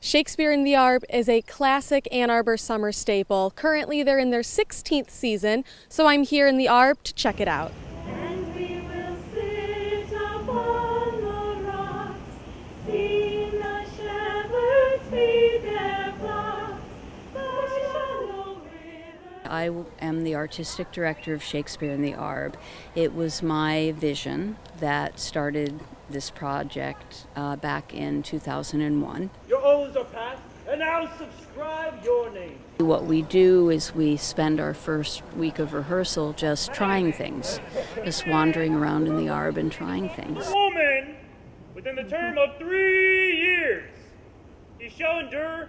Shakespeare in the Arb is a classic Ann Arbor summer staple. Currently, they're in their 16th season, so I'm here in the Arb to check it out. And we will sit upon the rocks, seeing the shepherds feed their flocks by shallow river. I am the artistic director of Shakespeare in the Arb. It was my vision that started this project uh, back in 2001. Your oaths are passed, and now subscribe your name. What we do is we spend our first week of rehearsal just trying things, just wandering around in the Arb and trying things. Woman, within the term of three years, he shall endure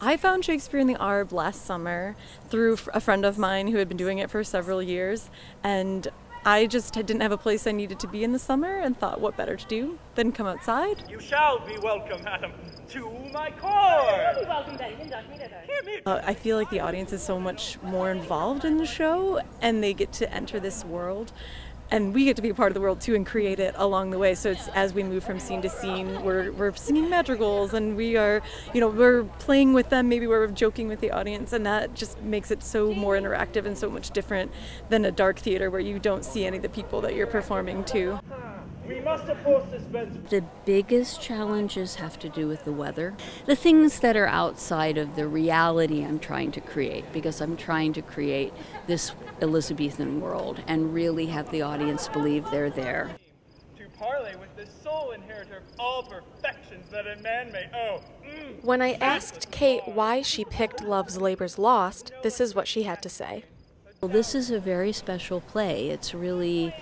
I found Shakespeare in the Arb last summer through a friend of mine who had been doing it for several years, and I just didn't have a place I needed to be in the summer and thought, what better to do than come outside? You shall be welcome, madam, to my court. Uh, I feel like the audience is so much more involved in the show, and they get to enter this world. And we get to be a part of the world too and create it along the way. So it's as we move from scene to scene, we're, we're singing madrigals and we are, you know, we're playing with them. Maybe we're joking with the audience, and that just makes it so more interactive and so much different than a dark theater where you don't see any of the people that you're performing to. We must of course dispense. The biggest challenges have to do with the weather, the things that are outside of the reality I'm trying to create, because I'm trying to create this Elizabethan world and really have the audience believe they're there. To parley with the sole inheritor of all perfections that a man may owe. Mm. When I asked Kate why she picked Love's Labor's Lost, this is what she had to say. Well, this is a very special play. It's really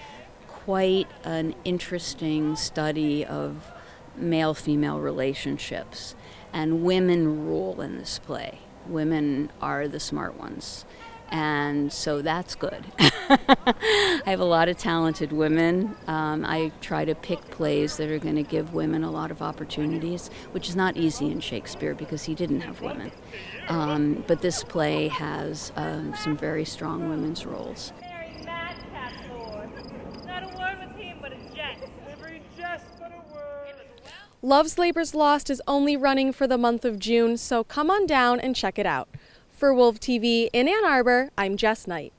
quite an interesting study of male female relationships. And women rule in this play. Women are the smart ones. And so that's good. I have a lot of talented women. Um, I try to pick plays that are going to give women a lot of opportunities, which is not easy in Shakespeare because he didn't have women. Um, but this play has um, some very strong women's roles. Very madcap, Lord. Not a word with him but a jest. Every jest but a word. Love's Labor's Lost is only running for the month of June, so come on down and check it out. For WOLV TV in Ann Arbor, I'm Jess Knight.